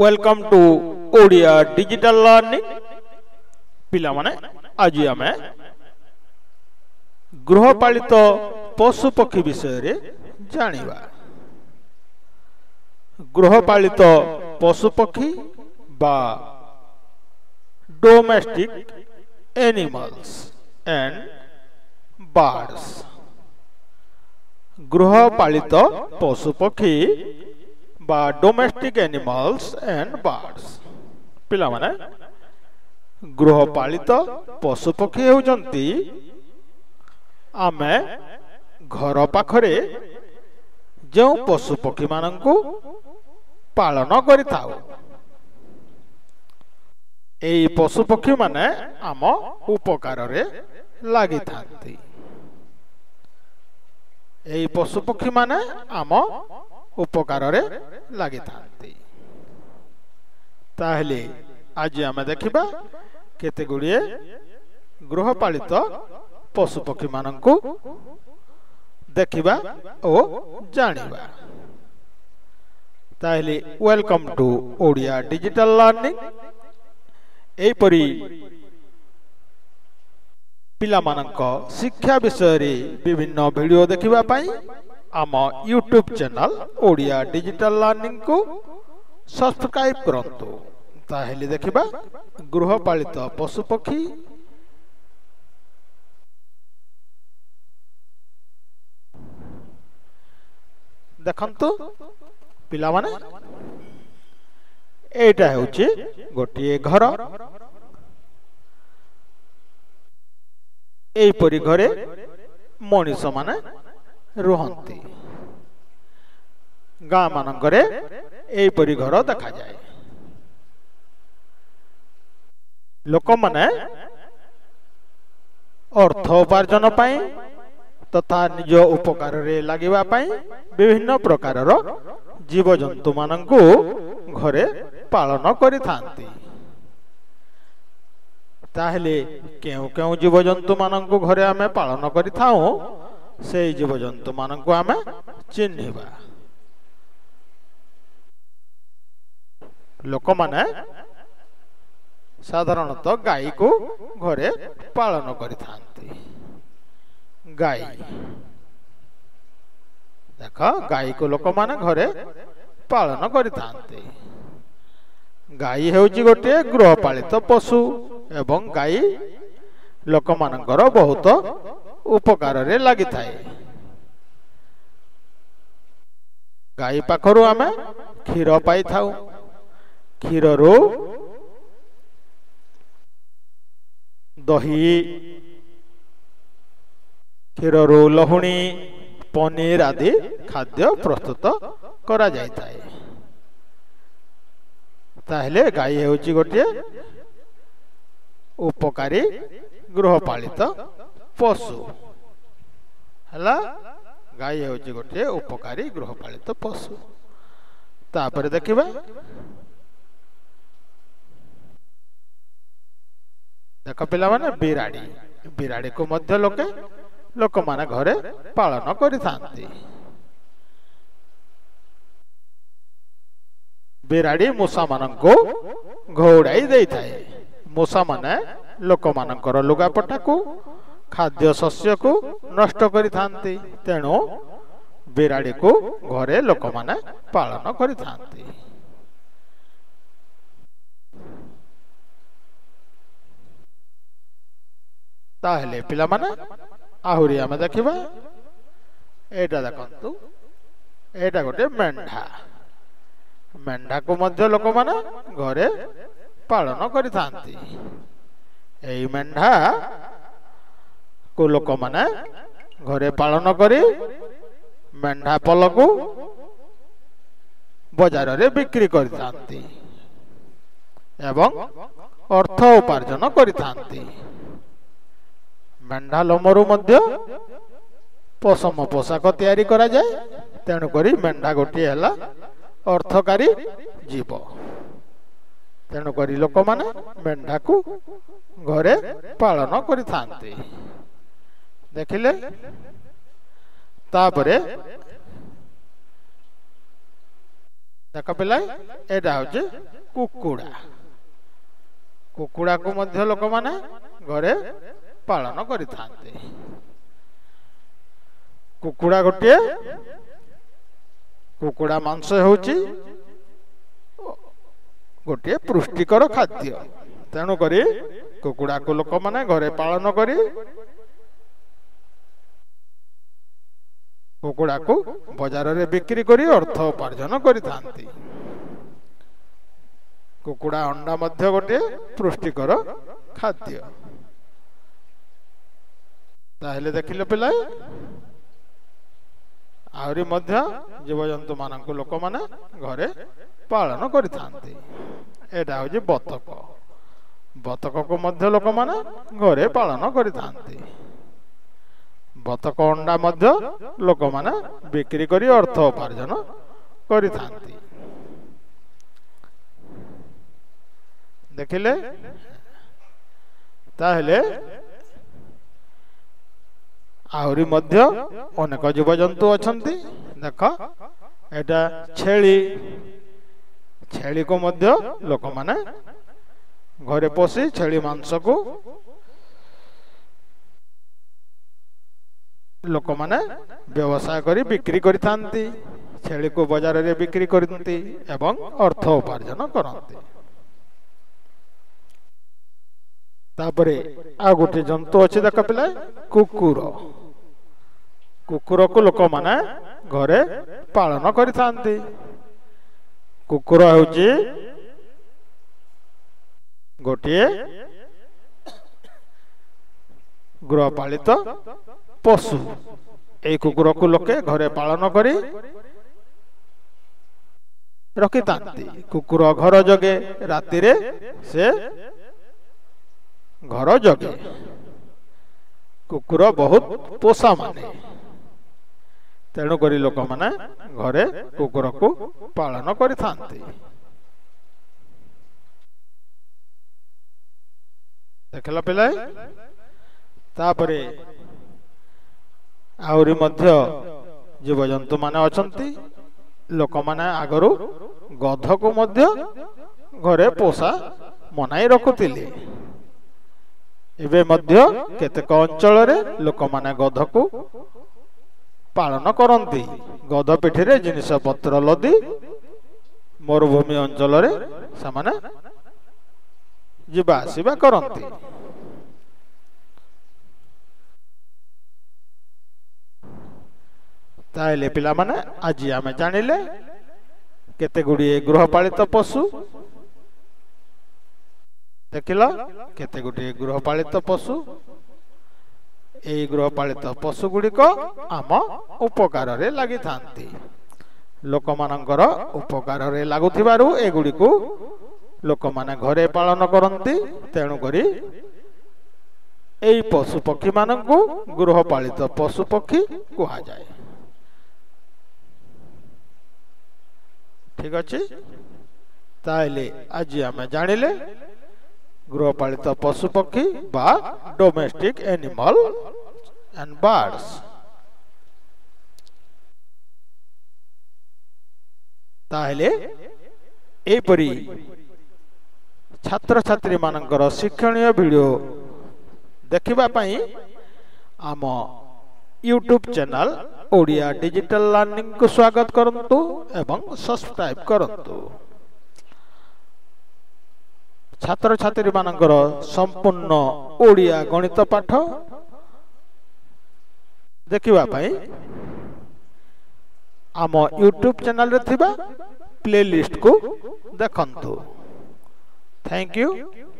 welcome to Odia digital learning পিলামানে আজি আমি গৃহপালিত পশু পক্ষী বিষয়ে জাঁয়া গৃহপালিত পশু পক্ষী বা ডোমেস্টিক অ্যানিমালস অ্যান্ড বার্ডস গৃহপালিত পশু পক্ষী বা ডোমেস্টিক আনিমালস এন্ড বার্ডস পিলামানে গৃহপালিত পশুপক্ষী হেউচন্তি ଆମେ ଘର ପାଖରେ ଯେଉଁ ପଶୁପକ୍ଷୀମାନଙ୍କୁ ପାଳନ କରିଥାଉ ଏହି ପଶୁପକ୍ଷୀମାନେ ଆମ ଉପକାରରେ ଲାଗିଥାନ୍ତି ଏହି ପଶୁପକ୍ଷୀମାନେ ଆମ ଉପକାରରେ ଲାଗିଥାନ୍ତି ତାହେଲେ ଆଜି ଆମେ ଦେଖିବା କେତେ ଗୁଡ଼ିଏ ଗୃହପାଳିତ ପଶୁପକ୍ଷୀମାନଙ୍କୁ ଦେଖିବା ଓ ଜାଣିବା ତାହେଲେ welcome to Odia digital learning ଏହିପରି ପିଲାମାନଙ୍କ ଶିକ୍ଷା ବିଷୟରେ ବିଭିନ୍ନ ଭିଡ଼ିଓ ଦେଖିବା ପାଇଁ आम YouTube channel Odia digital learning को सब्सक्राइब करूँ ताहले देखा गृहपालित पशुपक्षी देखु पाने यहाँ हूँ गोटे घर यहीपरी घरे मनीष मैंने रुहन्ति गाँ मानकरे एपरि घर देखा जाए लोक मैंने अर्थ उपार्जन तथा निज उपकार रे विभिन्न प्रकार रो जीव जंतु मानकु घरे पालन करि थांती जंतु मानकु घरे हमें पालन करि थाऊ ସେଇ ମାନଙ୍କୁ ଆମେ ଚିହ୍ନିବା ଲୋକମାନେ ସାଧାରଣତଃ ଗାଈକୁ ଘରେ ପାଳନ କରିଥାନ୍ତି ଗାଈ ଦେଖ ଗାଈକୁ ଲୋକମାନେ ଘରେ ପାଳନ କରିଥାନ୍ତି ଗାଈ ହେଉଛି ଗୋଟିଏ ଗୃହପାଳିତ ପଶୁ ଏବଂ ଗାଈ ଲୋକମାନଙ୍କର ବହୁତ उपकार लगी थाए गाय पाखरु आमे खीर पाई थाउ खीर रो दही क्षीर रु लहुणी पनीर आदि खाद्य प्रस्तुत करा जाय थाए ताहले उपकारी गृहपालित पशु है गाई हूँ गोटे उपकारी गृहपात पशु तापर देखा देख पे विराड़ी विराड़ी को लोक मैंने घर पालन करराड़ी मूसा मान को घोड़ाई मूसा मान लोक मान लुगापटा को ଖାଦ୍ୟ ଶସ୍ୟକୁ ନଷ୍ଟ କରିଥାନ୍ତି ତେଣୁ ବିରାଡ଼ିକୁ ଘରେ ଲୋକମାନେ ପାଳନ କରିଥାନ୍ତି ତାହେଲେ ପିଲାମାନେ ଆହୁରି ଆମେ ଦେଖିବା ଏଇଟା ଦେଖନ୍ତୁ ଏଇଟା ଗୋଟେ ମେଣ୍ଢା ମେଣ୍ଢାକୁ ମଧ୍ୟ ଲୋକମାନେ ଘରେ ପାଳନ କରିଥାନ୍ତି ଏଇ ମେଣ୍ଢା को लोक मैंने घरे पालन कर मेढा पल को बजार में बिक्री करता अर्थ उपार्जन करता मेढा लोमरू पशम पोशाक तैयारी जाए तेणुक मेढा गोटे है अर्थकारी जीव तेणुक लोक मैंने मेढा को घरे पालन करता ଦେଖିଲେ ତାପରେ ଦେଖ ପିଲା ଏଇଟା ହଉଛି କୁକୁଡ଼ା କୁକୁଡ଼ାକୁ ମଧ୍ୟ ଲୋକମାନେ ଘରେ ପାଳନ କରିଥାନ୍ତି କୁକୁଡ଼ା ଗୋଟିଏ କୁକୁଡ଼ା ମାଂସ ହେଉଛି ଗୋଟିଏ ପୃଷ୍ଟିକର ଖାଦ୍ୟ ତେଣୁକରି କୁକୁଡ଼ାକୁ ଲୋକମାନେ ଘରେ ପାଳନ କରି କୁକୁଡ଼ାକୁ ବଜାରରେ ବିକ୍ରି କରି ଅର୍ଥ ଉପାର୍ଜନ କରିଥାନ୍ତି କୁକୁଡ଼ା ଅଣ୍ଡା ମଧ୍ୟ ଗୋଟିଏ ପୃଷ୍ଟିକର ଖାଦ୍ୟ ତାହେଲେ ଦେଖିଲେ ପିଲା ଆହୁରି ମଧ୍ୟ ଜୀବଜନ୍ତୁ ମାନଙ୍କୁ ଲୋକମାନେ ଘରେ ପାଳନ କରିଥାନ୍ତି ଏଇଟା ହଉଛି ବତକ ବତକକୁ ମଧ୍ୟ ଲୋକମାନେ ଘରେ ପାଳନ କରିଥାନ୍ତି ବତକ ଅଣ୍ଡା ମଧ୍ୟ ଲୋକମାନେ ବିକ୍ରି କରି ଅର୍ଥ ଉପାର୍ଜନ କରିଥାନ୍ତି ଦେଖିଲେ ତାହେଲେ ଆହୁରି ମଧ୍ୟ ଅନେକ ଜୀବଜନ୍ତୁ ଅଛନ୍ତି ଦେଖ ଏଇଟା ଛେଳି ଛେଳିକୁ ମଧ୍ୟ ଲୋକମାନେ ଘରେ ପଶି ଛେଳି ମାଂସକୁ ଲୋକମାନେ ବ୍ୟବସାୟ କରି ବିକ୍ରି କରିଥାନ୍ତି ଛେଳିକୁ ବଜାରରେ ବିକ୍ରି କରନ୍ତି ଏବଂ ଅର୍ଥ ଉପାର୍ଜନ କରନ୍ତି ତାପରେ ଆଉ ଗୋଟେ ଜନ୍ତୁ ଅଛି ଦେଖ ପିଲା କୁକୁର କୁକୁରକୁ ଲୋକମାନେ ଘରେ ପାଳନ କରିଥାନ୍ତି କୁକୁର ହେଉଛି ଗୋଟିଏ ଗୃହପାଳିତ পশু এই কুকুর লোকে ঘরে পালন করে রকি রকিথান্তি কুকুর ঘর জগে রাতে সে ঘর জগে কুকুর বহুত পোষা মানে লোক মানে ঘরে কুকুরকু পালন করে থাকে ଦେଖିଲ ପିଲା তাপরে ଆହୁରି ମଧ୍ୟ ଜୀବଜନ୍ତୁ ମାନେ ଅଛନ୍ତି ଲୋକମାନେ ଆଗରୁ ଗଧକୁ ମଧ୍ୟ ଘରେ ପୋଷା ମନାଇ ରଖୁଥିଲେ ଏବେ ମଧ୍ୟ କେତେକ ଅଞ୍ଚଳରେ ଲୋକମାନେ ଗଧକୁ ପାଳନ କରନ୍ତି ଗଧ ପିଠିରେ ଜିନିଷ ପତ୍ର ଲଦି ମରୁଭୂମି ଅଞ୍ଚଳରେ ସେମାନେ ଯିବା ଆସିବା କରନ୍ତି ତାହେଲେ ପିଲାମାନେ ଆଜି ଆମେ ଜାଣିଲେ କେତେ ଗୁଡ଼ିଏ ଗୃହପାଳିତ ପଶୁ ଦେଖିଲ କେତେ ଗୁଡ଼ିଏ ଗୃହପାଳିତ ପଶୁ ଏହି ଗୃହପାଳିତ ପଶୁ ଗୁଡ଼ିକ ଆମ ଉପକାରରେ ଲାଗିଥାନ୍ତି ଲୋକମାନଙ୍କର ଉପକାରରେ ଲାଗୁଥିବାରୁ ଏଗୁଡ଼ିକୁ ଲୋକମାନେ ଘରେ ପାଳନ କରନ୍ତି ତେଣୁକରି ଏହି ପଶୁପକ୍ଷୀମାନଙ୍କୁ ଗୃହପାଳିତ ପଶୁପକ୍ଷୀ କୁହାଯାଏ ठीक अच्छे आज आम जान लें गृहपात पशुपक्षी डोमेस्टिक एनिमल एंड बर्ड्स परी छात्र छात्री मान शिक्षण भिड देखापी आम यूट्यूब चेल ଓଡ଼ିଆ ଡିଜିଟାଲ ଲର୍ଣ୍ଣିଂକୁ ସ୍ୱାଗତ କରନ୍ତୁ ଏବଂ ସବସ୍କ୍ରାଇବ୍ କରନ୍ତୁ ଛାତ୍ରଛାତ୍ରୀମାନଙ୍କର ସମ୍ପୂର୍ଣ୍ଣ ଓଡ଼ିଆ ଗଣିତ ପାଠ ଦେଖିବା ପାଇଁ ଆମ ୟୁଟ୍ୟୁବ୍ ଚ୍ୟାନେଲରେ ଥିବା ପ୍ଲେଲିଷ୍ଟକୁ ଦେଖନ୍ତୁ ଥ୍ୟାଙ୍କ ୟୁ